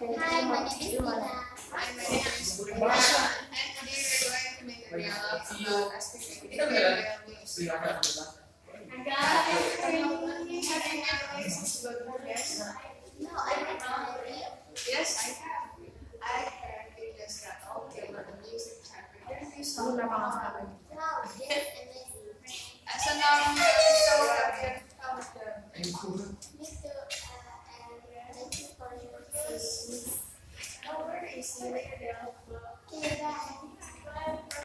Hi, my name is Buddha, and today we're going to make a dialogue about aspect ratio values. Having memorized about yes? Yes, I have. I currently just got all about the music temperature. So, as a noun, so have you found and see you.